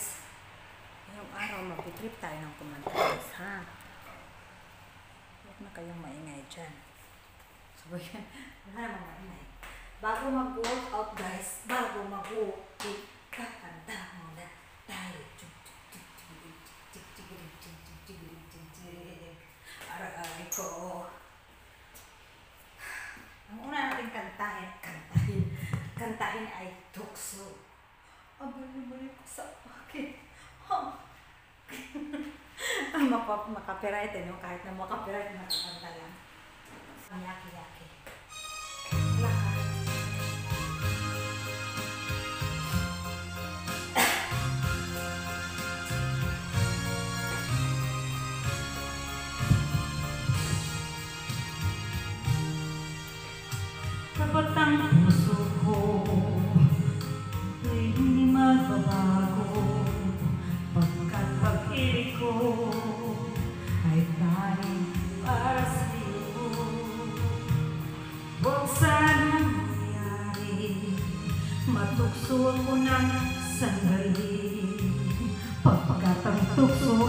guys. Ngayong araw, mag-trip tayo ng kumanta guys, ha? Huwag na kayong maingay dyan. So, yan. Wala namang maingay. Bago mag-workout guys, bago mag-work, kakanta muna tayo. Aray ko. Ang una natin kantahin, kantahin, kantahin ay tukso. Abali-bali ko sa akin. Ha? Ang maka, makapiright eh, no? kahit na makapiright, makakanta lang. Ang yaki-yaki. Matukso ako ng sandali. Pagkat ang tukso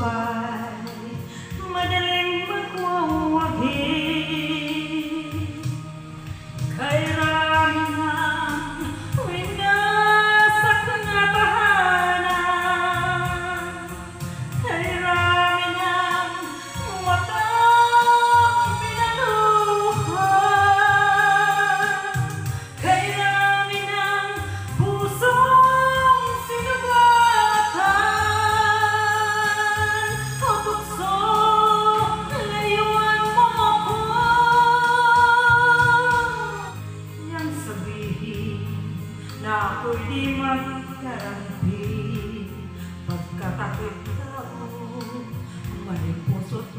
na ako'y di magkarampi Pagkat ako'y tao, may puso't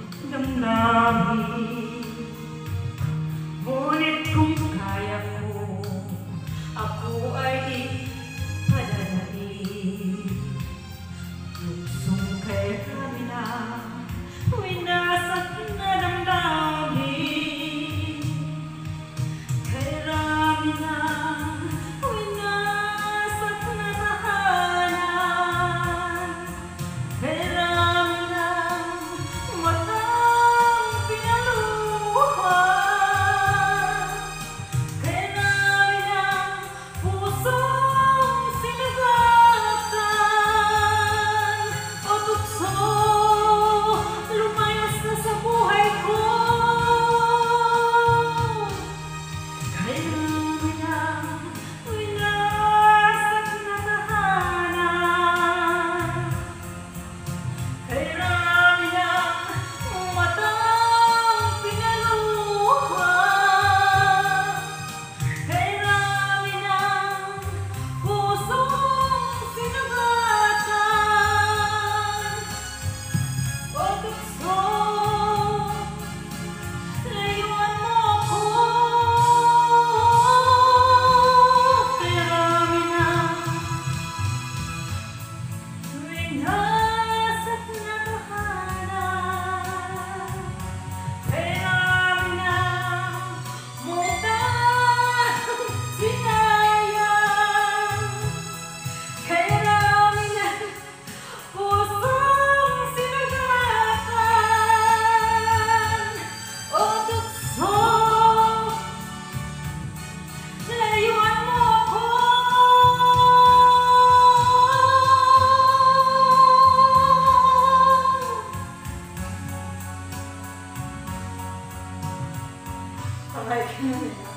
Hey, I'm like,